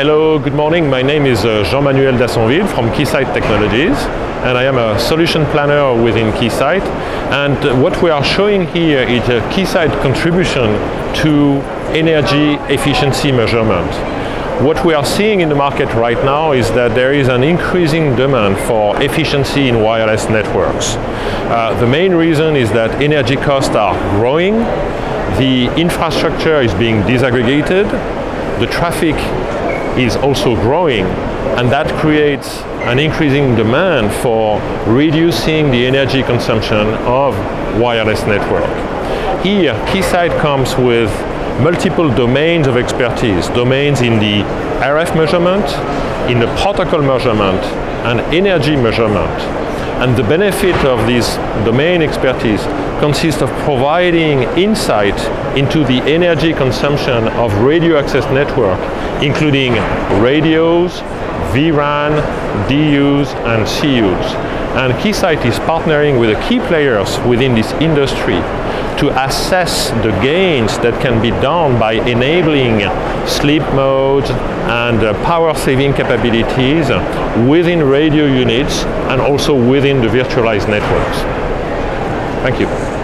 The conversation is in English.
Hello, good morning. My name is uh, Jean-Manuel Dassonville from Keysight Technologies and I am a solution planner within Keysight. And what we are showing here is a Keysight contribution to energy efficiency measurement. What we are seeing in the market right now is that there is an increasing demand for efficiency in wireless networks. Uh, the main reason is that energy costs are growing, the infrastructure is being disaggregated, the traffic is also growing and that creates an increasing demand for reducing the energy consumption of wireless network. Here, Keysight comes with multiple domains of expertise, domains in the RF measurement, in the protocol measurement, and energy measurement. And the benefit of this domain expertise consists of providing insight into the energy consumption of radio access network, including radios, vRAN, DUs, and CUs. And Keysight is partnering with the key players within this industry to assess the gains that can be done by enabling sleep modes and uh, power saving capabilities within radio units and also within the virtualized networks. Thank you.